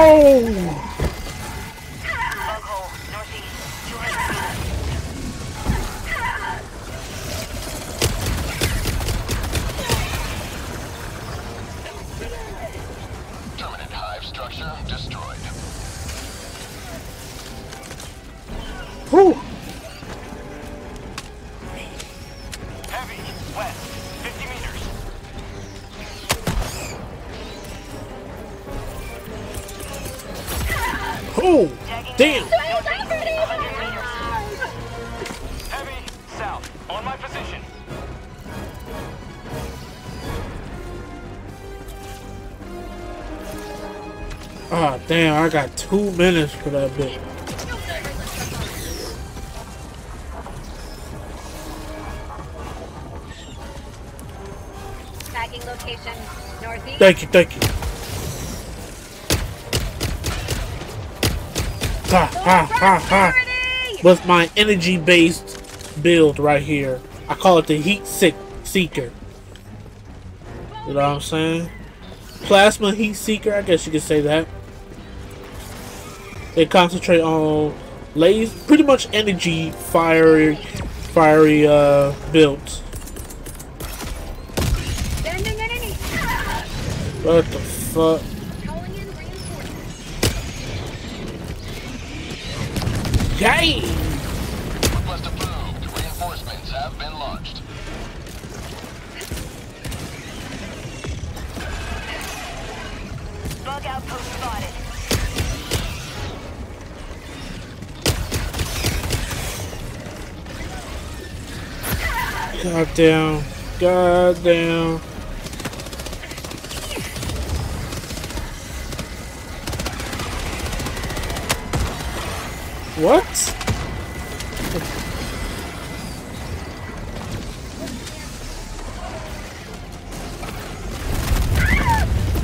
Oh! Damn, I got two minutes for that bit. Location northeast. Thank you, thank you. Ha ha ha ha! With my energy-based build right here, I call it the Heat Sick Seeker. You know what I'm saying? Plasma Heat Seeker, I guess you could say that. They concentrate on lays pretty much energy fiery fiery uh builds. What the fuck? Calling in reinforcements. Yay! Request approved. Reinforcements have been launched. Bug outpost spotted. God damn. God damn. What?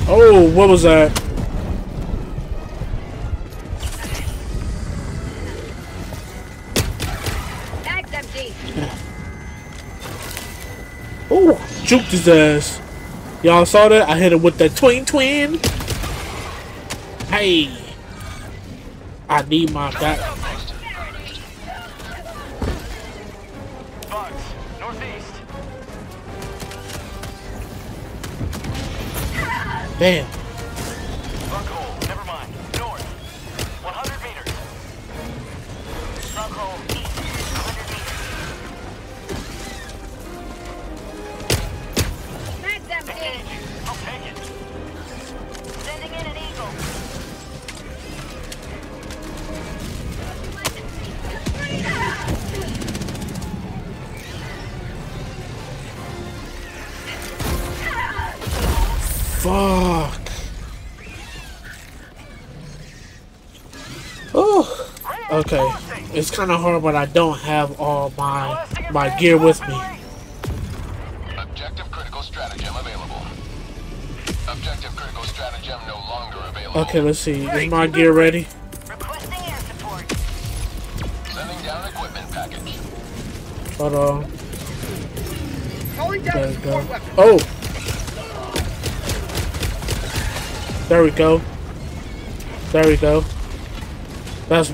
Oh, what was that? Juked his ass. Y'all saw that? I hit him with that twin twin. Hey. I need my. Bugs. Damn. Fuck. Oh. Okay. It's kind of hard when I don't have all my my gear with me. Objective critical stratagem available. Objective critical stratagem no longer available. Okay, let's see. Is my gear ready? Requesting air support. Sending down equipment package. Hold on. Calling down There we go. support weapon. Oh. There we go. There we go. That's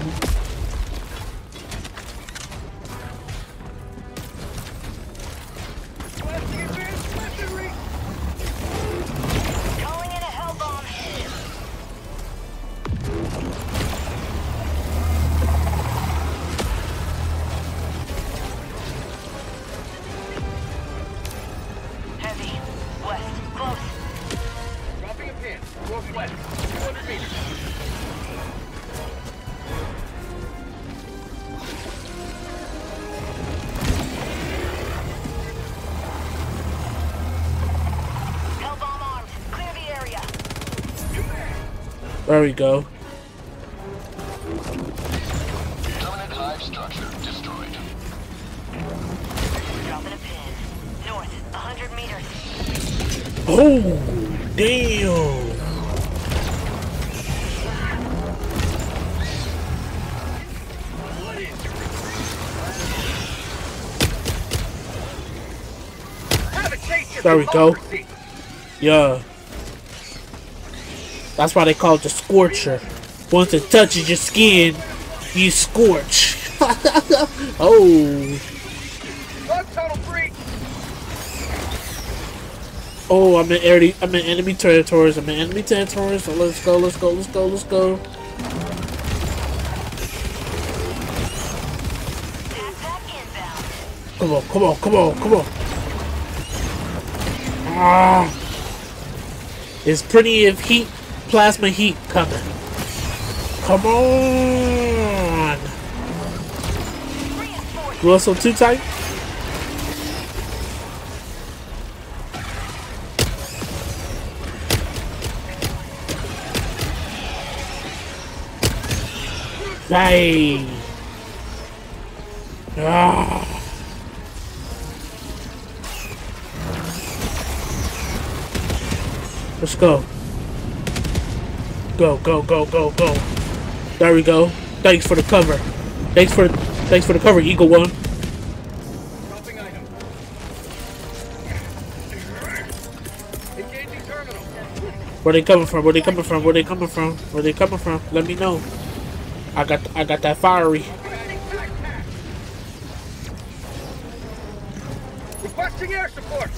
There we go. Yeah. That's why they call it the scorcher. Once it touches your skin, you scorch. oh. Oh, I'm in enemy, I'm in enemy territories. I'm in enemy territories. So let's go, let's go, let's go, let's go. Come on, come on, come on, come on. There's plenty of heat, plasma heat coming. Come on. Some too tight? Hey. Ah. Let's go. Go, go, go, go, go. There we go. Thanks for the cover. Thanks for thanks for the cover, Eagle One. Where they coming from? Where they coming from? Where they coming from? Where they coming from? Let me know. I got I got that fiery. Requesting air support.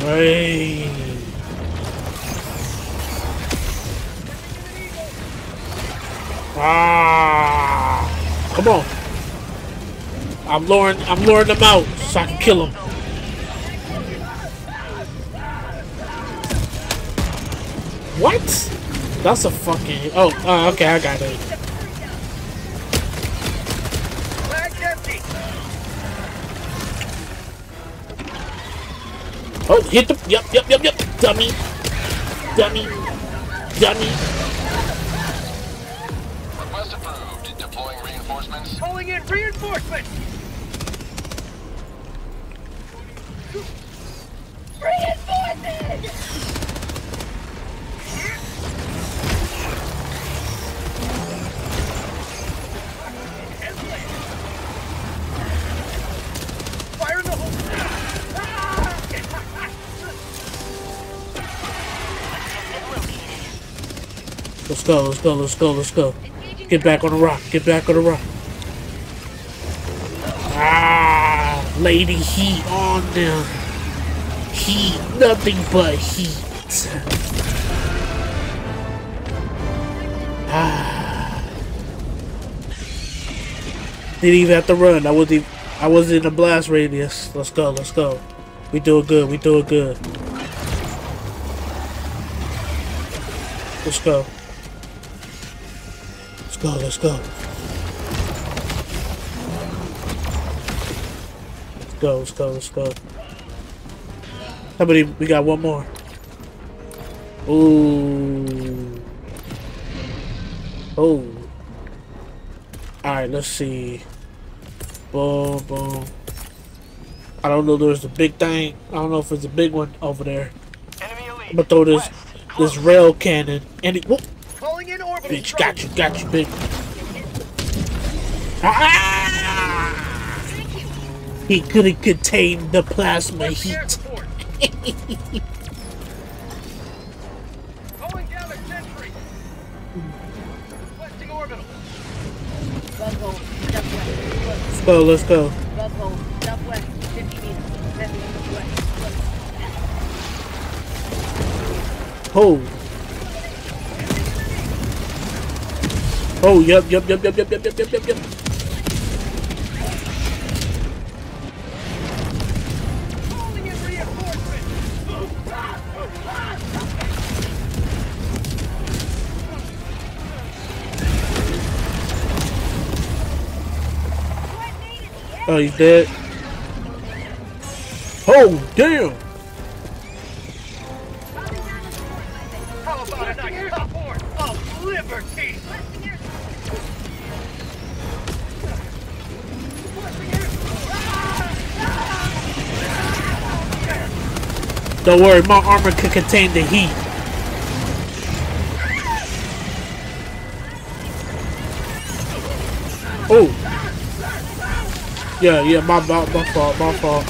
Hey. Ah. Come on. I'm luring I'm luring them out so I can kill them. What? That's a fucking oh uh, okay I got it. Oh hit the yep yep yep yep dummy dummy dummy Request approved. Deploying reinforcements. Calling in reinforcements. Go, let's go, let's go, let's go. Get back on the rock, get back on the rock. Ah, lady heat on them. Heat, nothing but heat. Ah. Didn't even have to run. I was even, I wasn't in the blast radius. Let's go, let's go. We doing good, we doing good. Let's go. Let's go, let's go. Let's go, let's go, let's go. How many? We got one more. Ooh. Oh. Alright, let's see. Boom, boom. I don't know there's a big thing. I don't know if it's a big one over there. Enemy elite. I'm gonna throw this this rail cannon. And it, whoop, Calling in orbital bitch. Got you, got you, bitch. Ah! ah! He couldn't contain the plasma heat. let's go, let's go. Hold. Oh. Yep, yep, yep, yep, yep, yep, yep, yep, yep, yep. Oh, he's dead. Oh, damn. Don't worry, my armor can contain the heat. Oh. Yeah, yeah, my, my, my fault, my fault.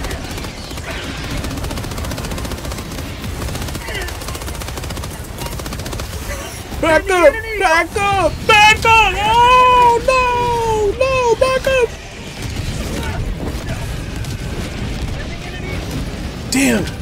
Back up! Back up! Back up! Oh, no! No, back up! Damn!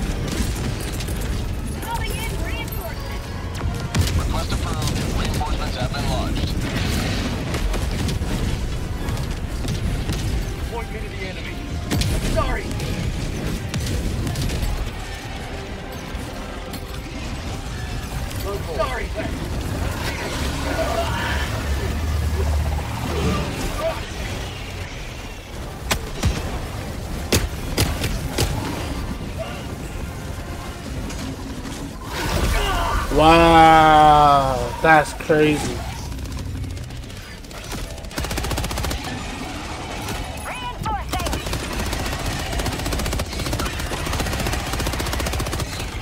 Crazy.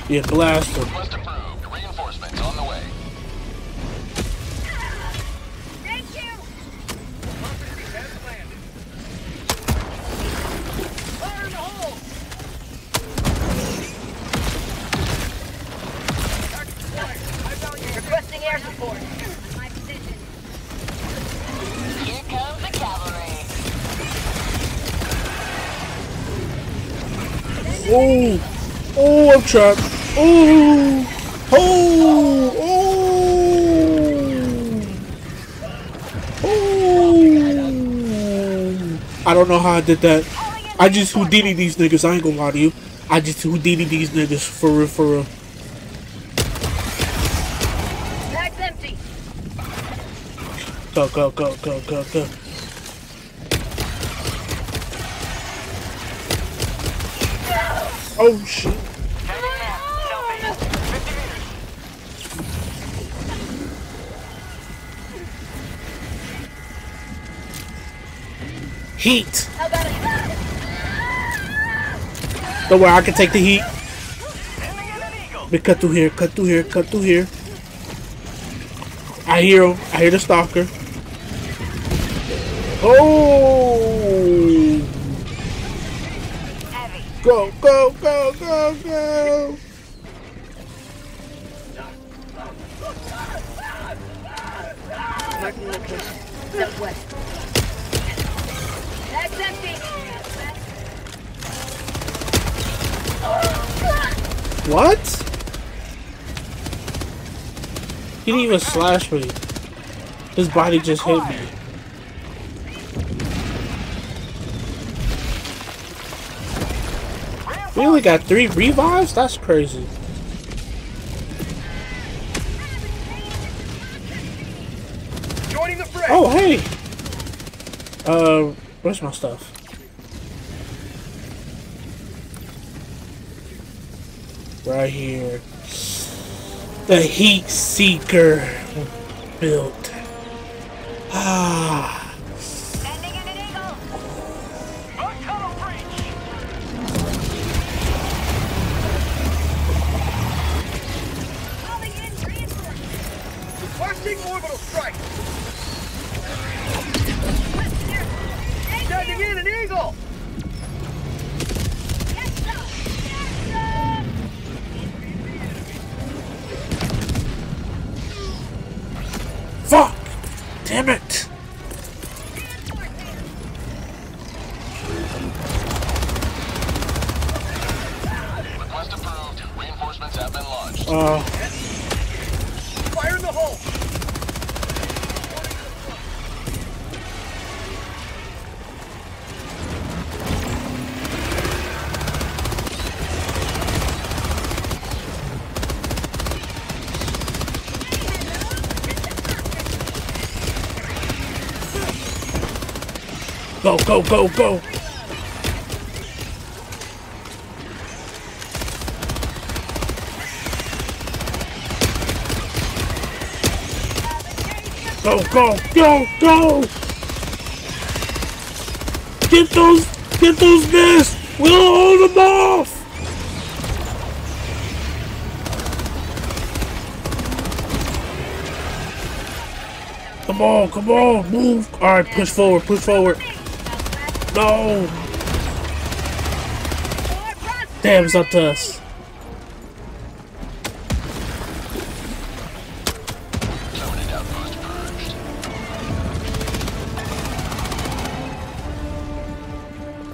Yeah, blast I'm. Oh, oh, oh. I don't know how I did that. I just Houdini these niggas. I ain't gonna lie to you. I just Houdini these niggas for real, for real. Bag's empty. Go, go, go, go, go, go. Oh shit. Heat. How about Don't worry, I can take the heat. Sending in an eagle. We cut through here, cut through here, cut through here. I hear him. I hear the stalker. Oh! Go, go, go, go, go! Marking location. Southwest. What? He didn't even slash me. His body just hit me. We only got three revives? That's crazy. Joining the fray. Oh, hey! Uh, where's my stuff? Right here. The Heat Seeker built. Ah. Go, go, go, go! Go, go, go! Get those, get those nests! We'll hold them off! Come Come on, come on, move. All right, push forward, push forward. No. Damn, it's up to us. Permanent outpost purged.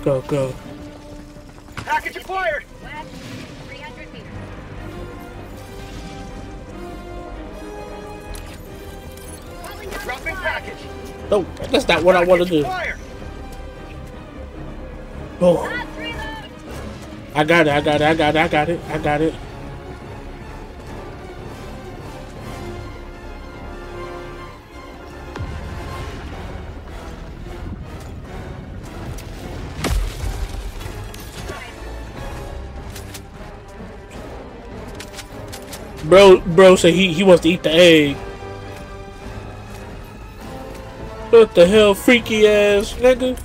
Go, go. Package acquired. 300 meters. Dropping package. No, that's not what I want to do. I got it, I got it, I got it, I got it, I got it. Bro, bro said he, he wants to eat the egg. What the hell, freaky ass nigga?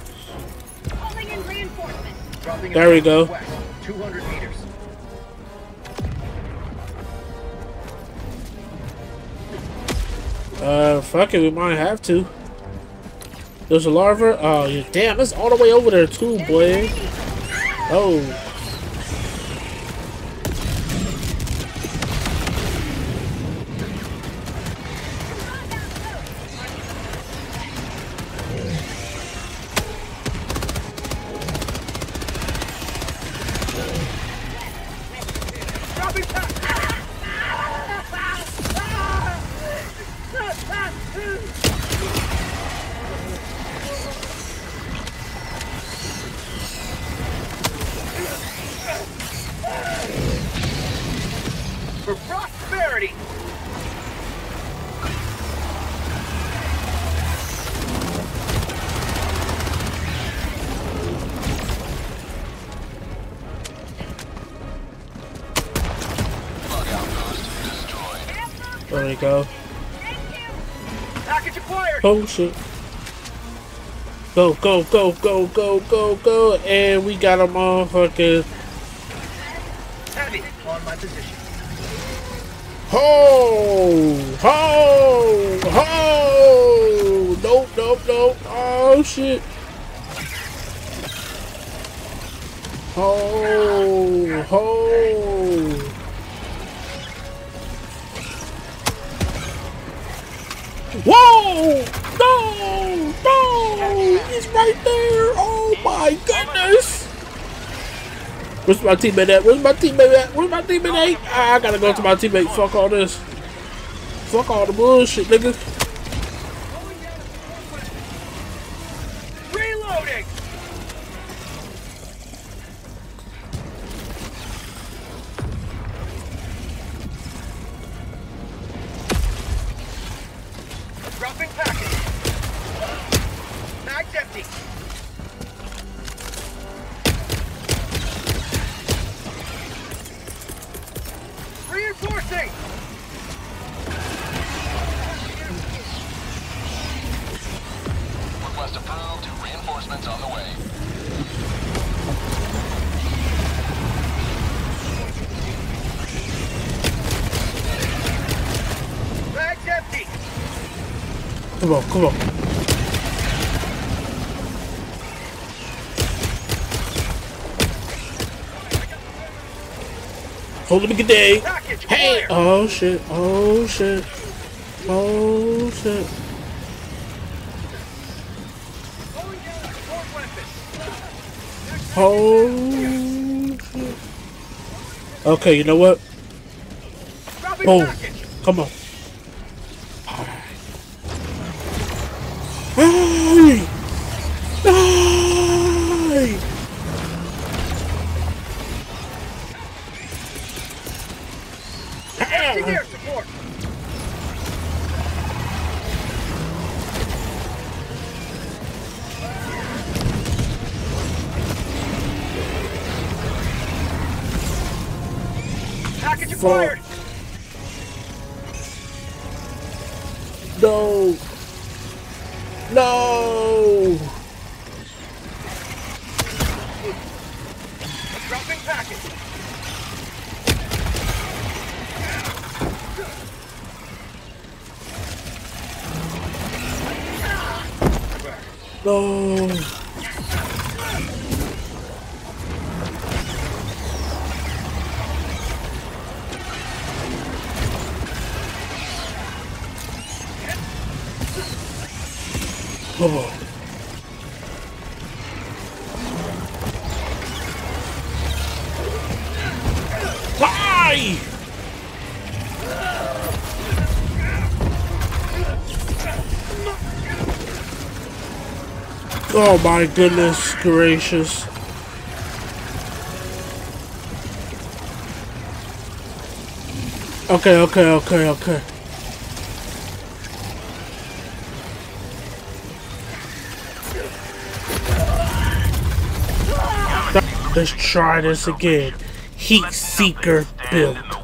There we go. West, 200 meters. Uh, fuck it, we might have to. There's a larva. Oh, yeah, damn, it's all the way over there too, boy. Oh, there we go. Oh shit. Go, go, go, go, go, go, go, and we got a motherfucker. Heavy on my position. Ho! Ho! Ho! Nope, nope, nope. Oh shit. Ho! Ho! Whoa! No! No! He's right there! Oh my goodness! Where's my teammate at? Where's my teammate at? Where's my teammate at? I gotta go to my teammate. Fuck all this. Fuck all the bullshit, nigga. Come on, come on. Hold me good day. Hey! Oh shit, oh shit. Oh shit. Oh. Okay, you know what? Boom. Come on. Oh my goodness gracious. Okay, okay, okay, okay. Let's try this again. Heat Seeker build.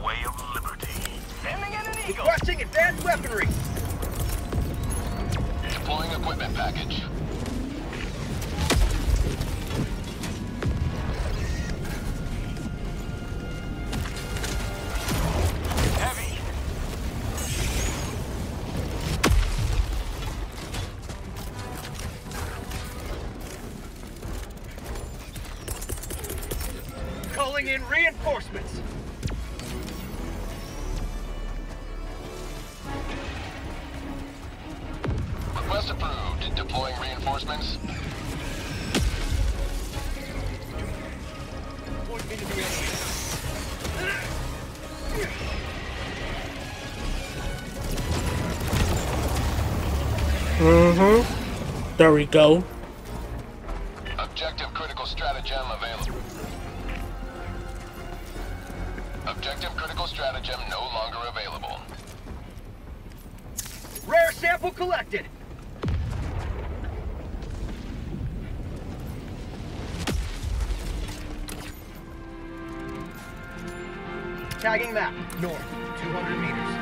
100 meters.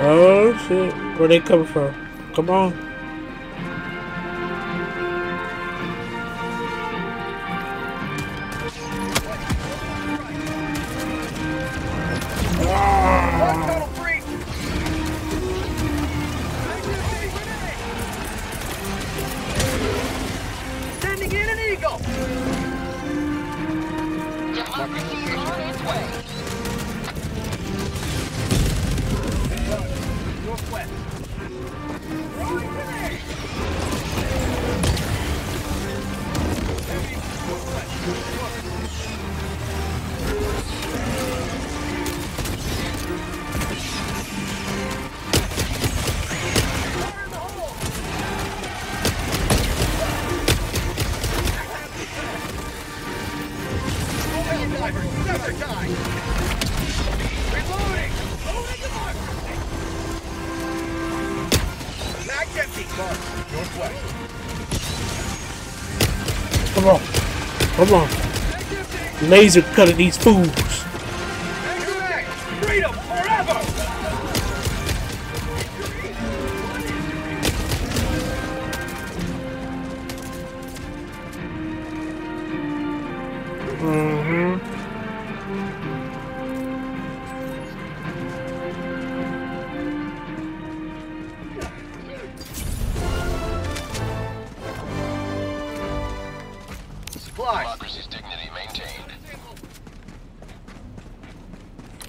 Oh shit, where they coming from? Come on. laser cutting these fools.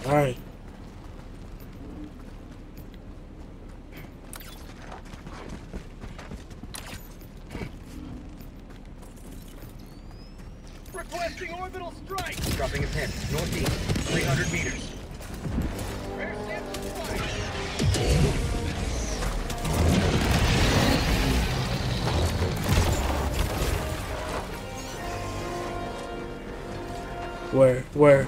Alright. Requesting orbital strike! Dropping his head. Northeast. 300 meters. Where? Where?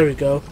There we go.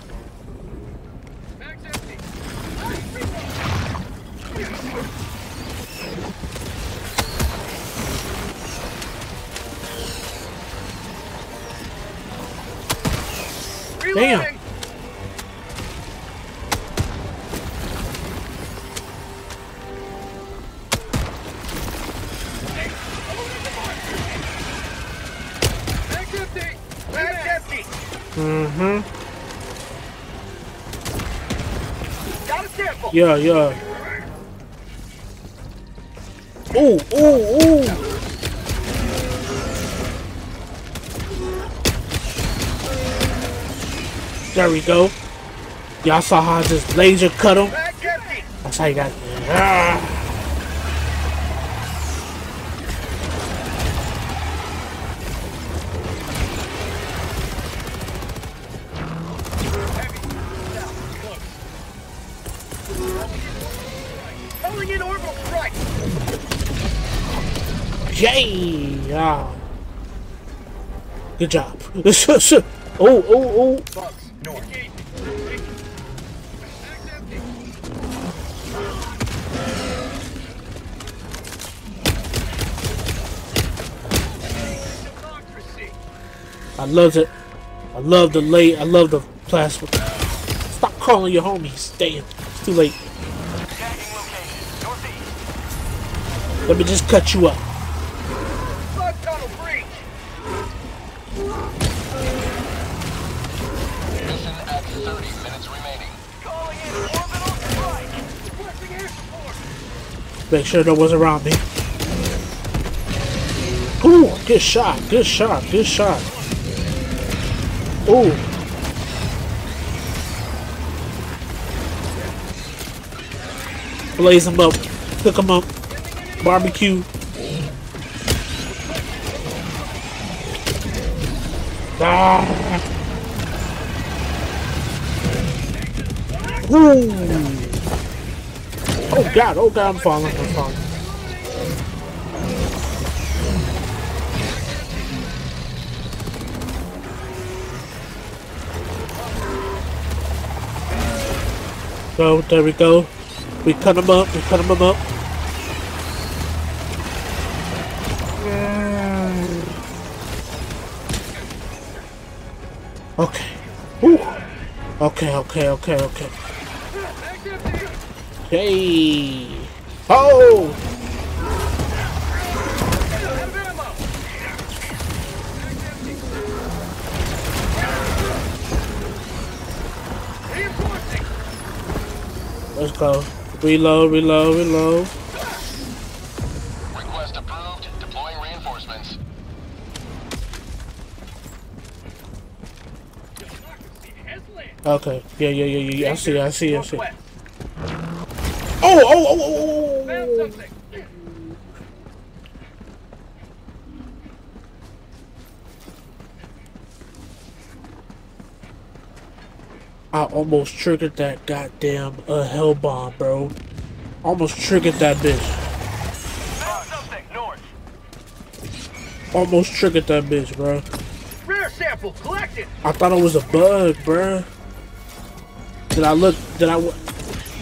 Yeah, yeah. Ooh, ooh, ooh. There we go. Y'all saw how I just laser cut him? That's how you got. Ah. Yay! Ah. Good job. oh, oh, oh. I love it. I love the late. I love the plasma. Stop calling your homies. Damn, it's too late. Let me just cut you up. Make sure no one's around me. Ooh, good shot. Good shot. Good shot. Ooh. Blaze them up. Cook them up. Barbecue. Ah. Ooh. Oh god, oh god, I'm falling, I'm falling. So there we go. We cut them up, we cut them up. Okay. Whew. Okay, okay, okay, okay. Mag's empty. Hey! Oh! Out of ammo. Reinforcing. Let's go. Reload, reload, reload. Request approved. Deploying reinforcements. Democracy has landed. Okay. Yeah, yeah, yeah, yeah, yeah. I see, I see, I see. Oh, oh, oh, oh, Found oh, oh. something. I almost triggered that goddamn uh, hell bomb, bro. Almost triggered that bitch. Almost triggered that bitch, bro. Rare sample collected. I thought it was a bug, bro. Did I look? Did I?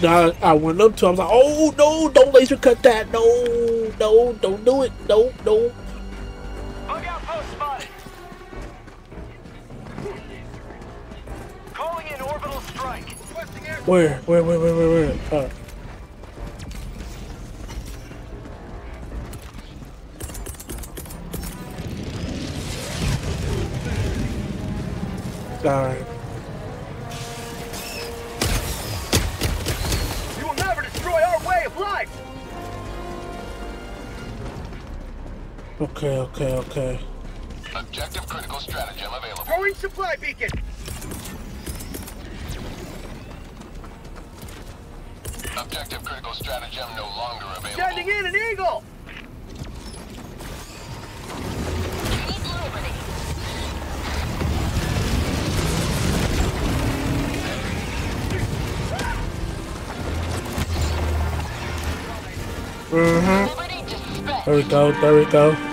I, I went up to. Him, I was like, oh no! Don't laser cut that! No, no! Don't do it! No, no! Bug outpost spotted. Calling in orbital strike. Requesting air Where? Where? Where? Where? Where? Where? Uh, Alright. You okay, okay. Objective critical stratagem available. Throwing supply beacon. Objective critical stratagem no longer available. Sending in an eagle. Mm-hmm. There we go, there we go.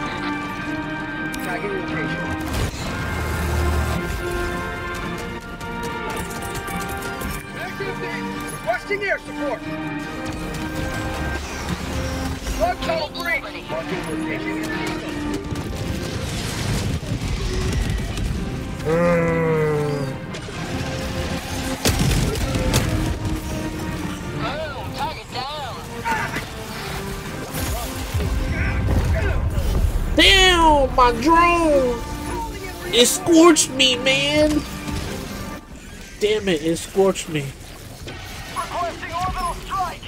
Scorched me. Requesting orbital strike.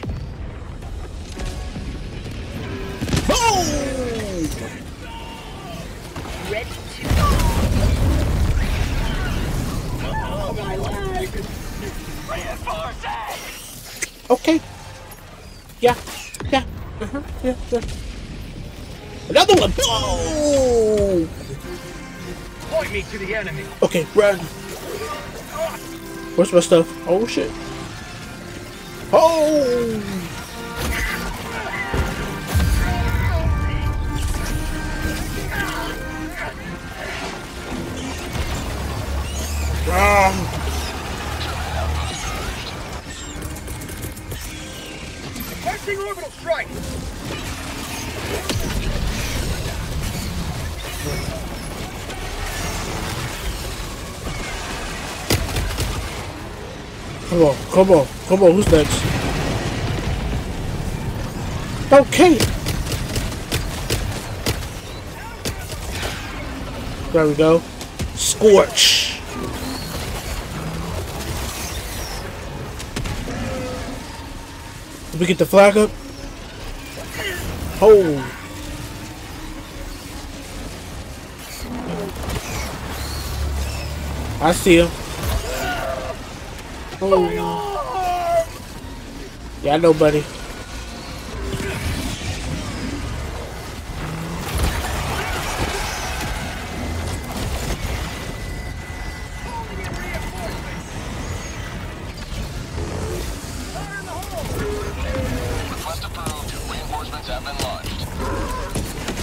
Boom! Ready to Reinforcing. Okay. Yeah, yeah, uh-huh, yeah, yeah. Another one! Boom! Point me to the enemy. Okay, run. Where's my stuff? Oh shit. Oh! Ah! Requesting orbital strike. Come on, come on, come on, who's next? Okay! There we go. Scorch! Did we get the flag up? Oh! I see him. Oh. Yeah, I know, buddy.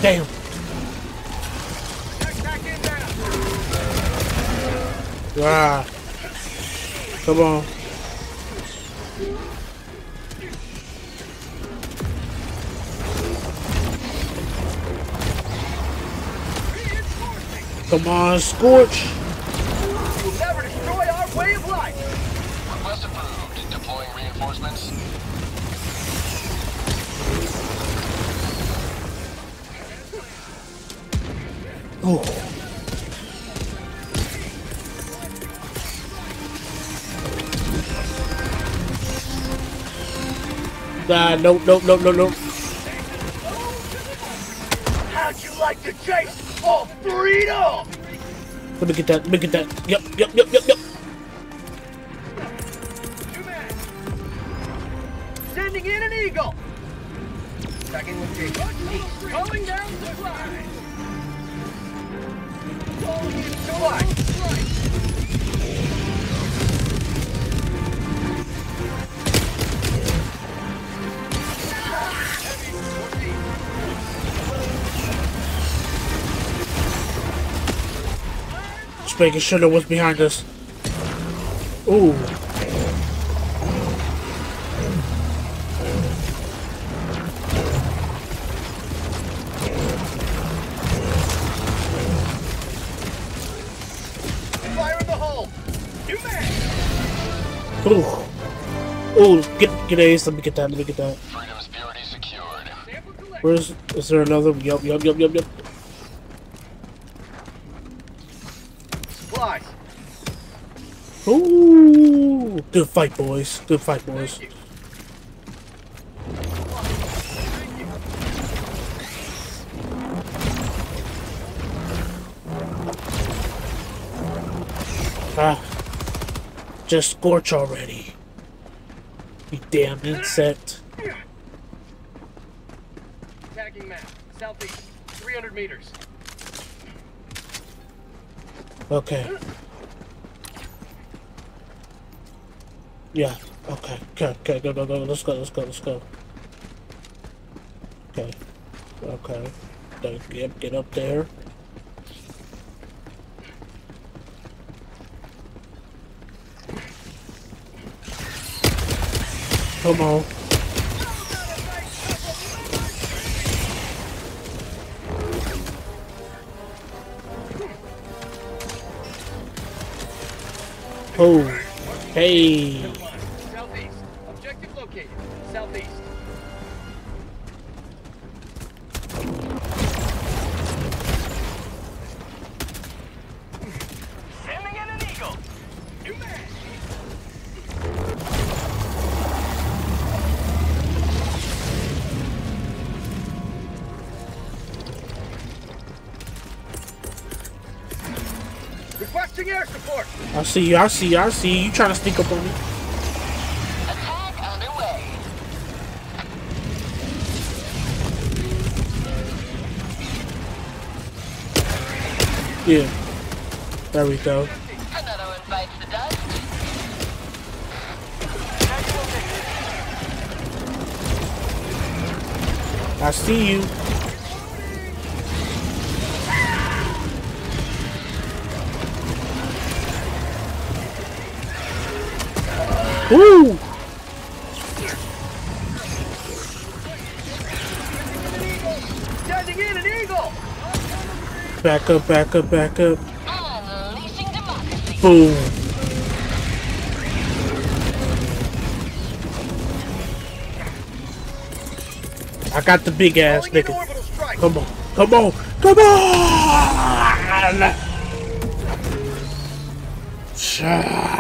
Damn. Ah. Come on. Come on, Scorch. You will never destroy our way of life. Request approved. Deploying reinforcements. Oh. Nah, nope, nope, nope, nope, nope. How'd you like to chase all freedom? Let me get that, let me get that. Yep, yep, yep, yep, yep. Sending in an eagle. Tracking location. East. Calling down supplies. Calling in supplies. Making sure that what's behind us. Ooh. Fire in the hole. New. Ooh. Ooh, get get Ace, let me get that, let me get that. Freedom's purity secured. Where's is there another? Yup, yup, yup, yup, yup. Ooh. Good fight, boys. Good fight, boys. Ah. Just scorch already. You damn insect. Attacking map. Southeast. 300 meters. Okay. Yeah. Okay. Okay. Okay. Go. Go. Go. Let's go. Let's go. Let's go. Okay. Okay. Get get up there. Come on. Oh, hey. See you, I see you, I see you. You trying to sneak up on me. Attack underway. Yeah. There we go. Another one bites the dust. I see you. Woo! Sending in an eagle. Back up, back up, back up. Boom. I got the big ass nigga. Come on, come on, come on! Sha-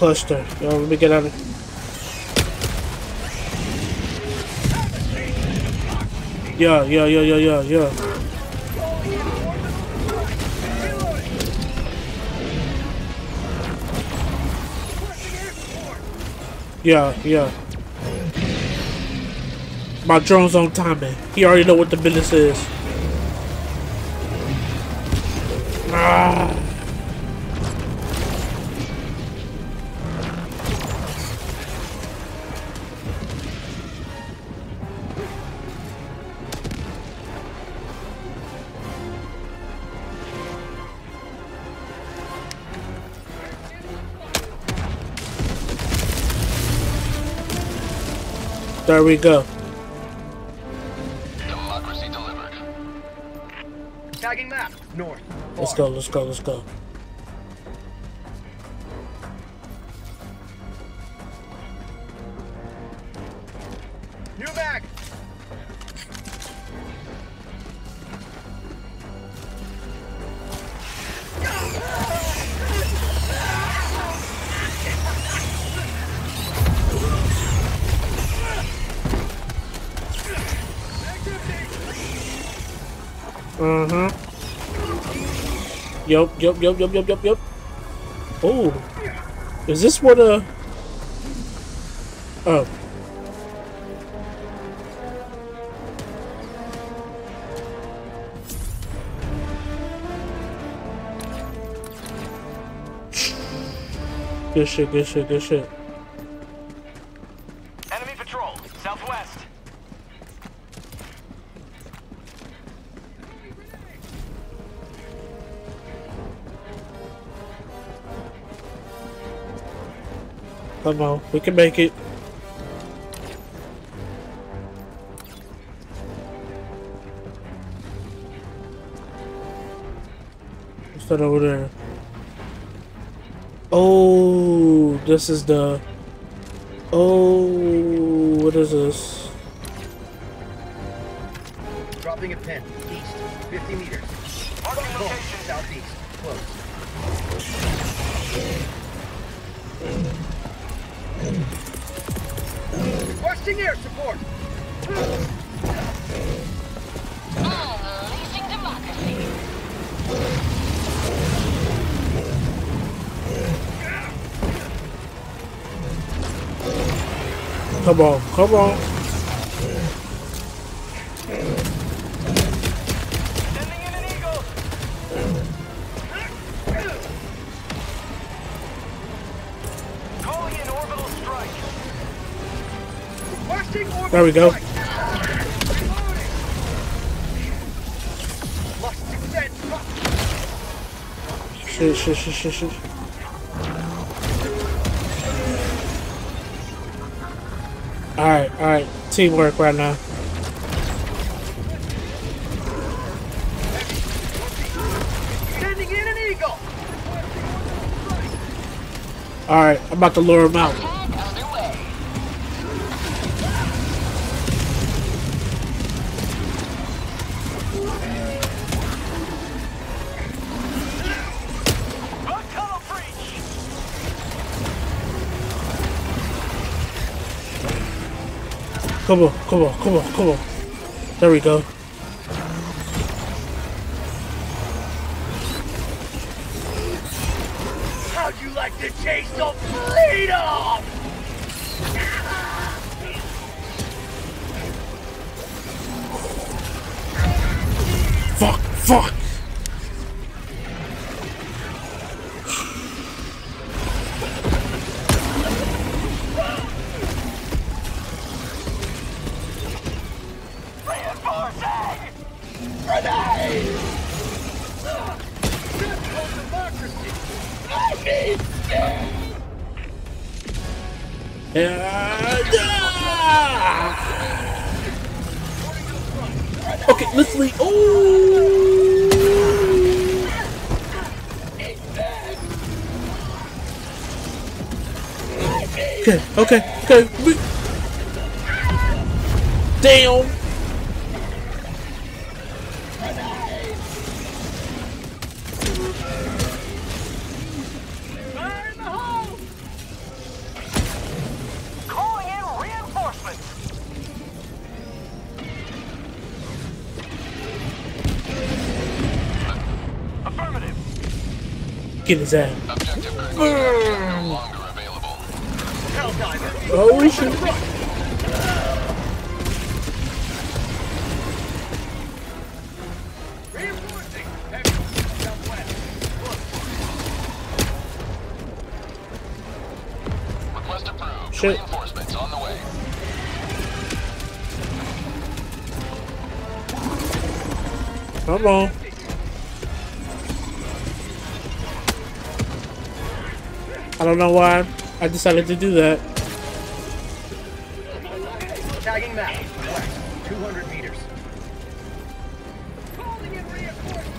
Cluster. Yo, let me get out of Yeah, yeah, yeah, yeah, yeah, yeah. Support. Yeah, yeah. My drone's on timing. He already know what the business is. Ah. There we go. Democracy delivered. Tagging map. North. Let's go, let's go, let's go. Yup, yup, yup, yup, yup, yup, yup. Oh. Is this what uh Oh. Good shit, good shit, good shit. Come on, we can make it. What's that over there? Oh, this is the. Oh, what is this? Dropping a pin. East. 50 meters. Location. Southeast. Close. Requesting air support. Come on, come on. There we go. Shit, shit, shit, shit. Alright, alright. Teamwork right now. Alright, I'm about to lure him out. Come on, come on, come on, come on. There we go. How'd you like to chase the fleet off? Fuck, fuck. His. Helldiver. Oh we should. Shit. Reinforcements on the way. Come on. I don't know why I decided to do that. Tagging map. West. 200 meters. Calling in reinforcements.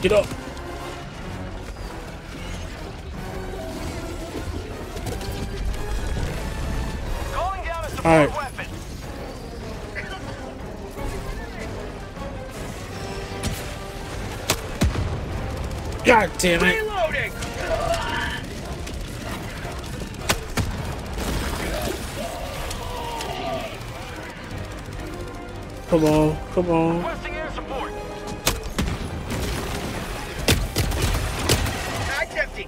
Get up. Damn it. Reloading. Come on, come on. Requesting air support. Mag's.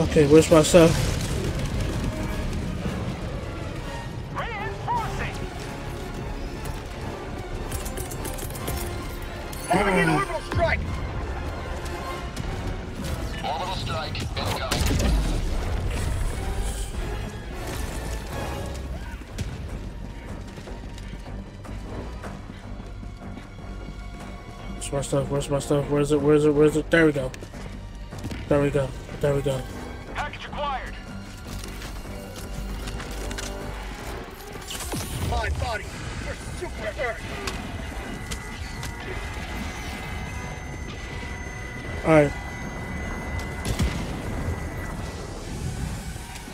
Okay, where's my stuff? Stuff? Where's my stuff? Where's it? Where's it? Where's it? There we go. There we go. There we go. Package acquired. My body for Super Earth. Alright.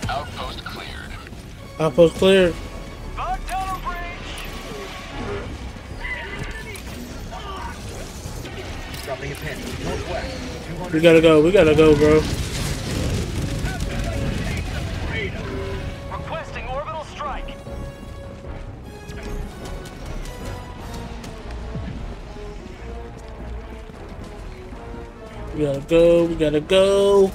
Outpost cleared. Outpost clear. We gotta go. We gotta go, bro. Requesting orbital strike. We gotta go. We gotta go.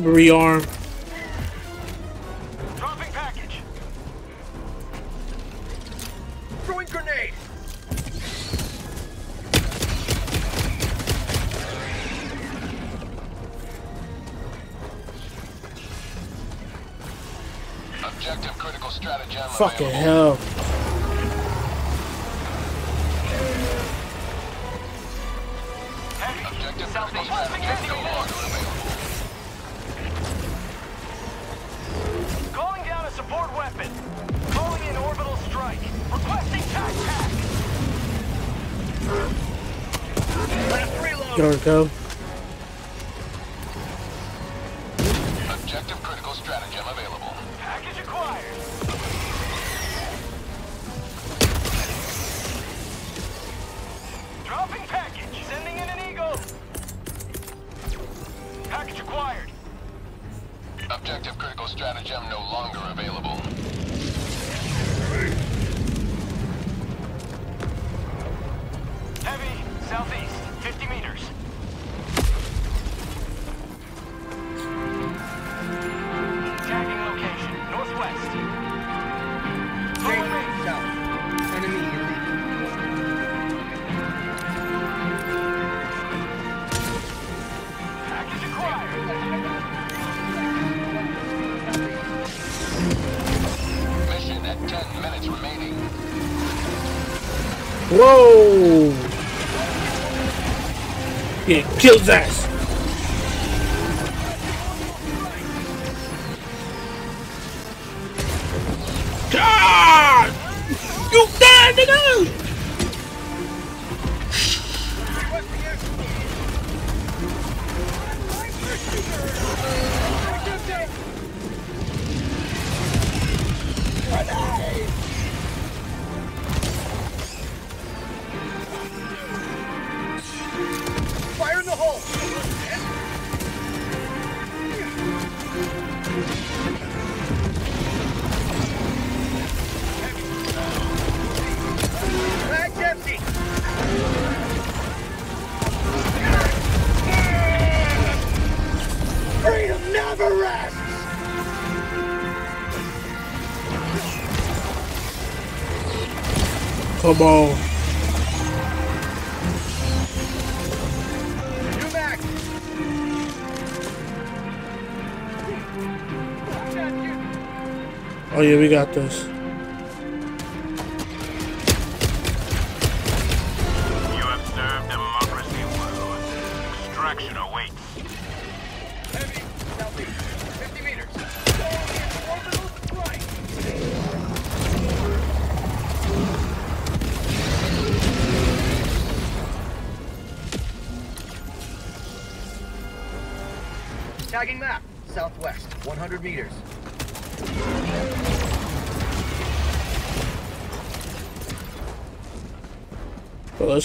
Rearm. Package acquired. Objective critical stratagem no longer available. Heavy, southeast, 50 meters. Kills ass. Oh yeah, we got this.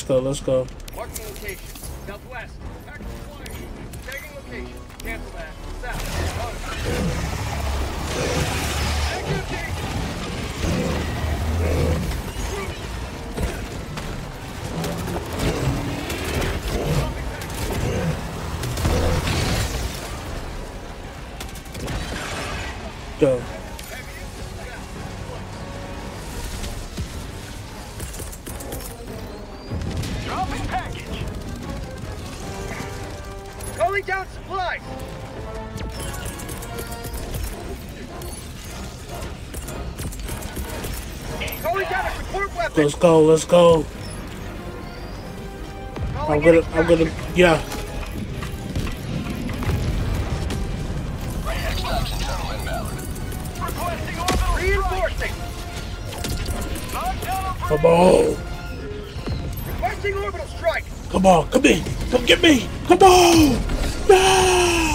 though. Let's go. Let's go, let's go. Oh, I'm gonna, I'm gonna, yeah. Come on. Requesting orbital strike. Come on, come in. Come get me. Come on. No.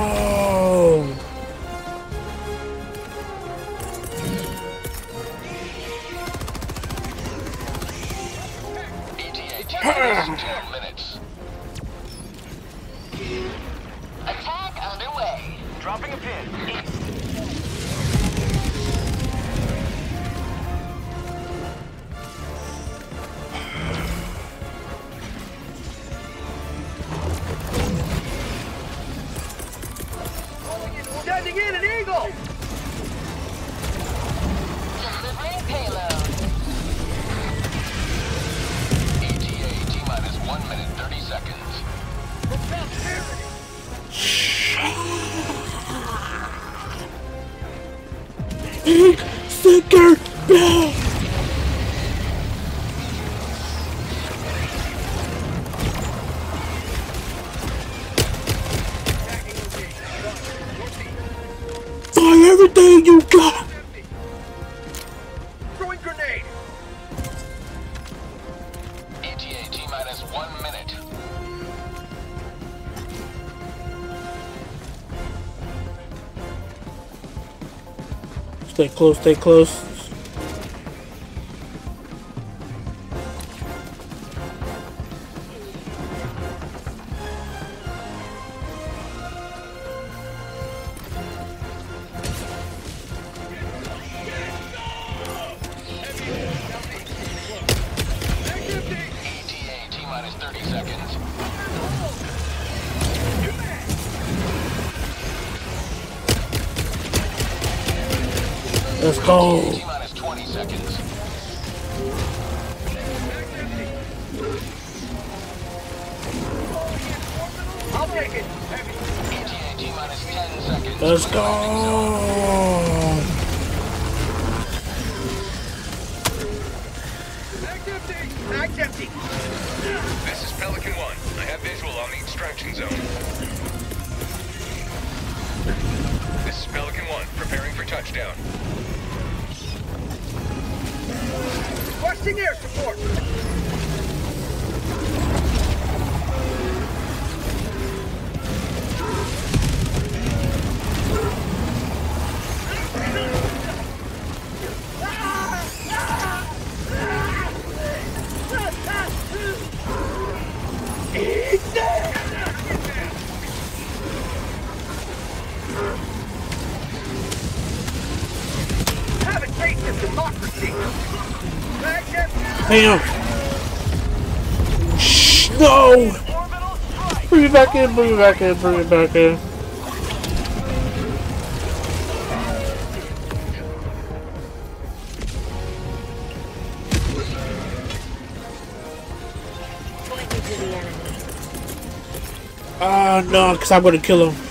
everything you got! Throwing grenade! ETA T minus one minute. Stay close, stay close. Bam! Shh! No! Bring it back in, bring it back in, bring it back in. Ah, uh, no, because I'm going to kill him.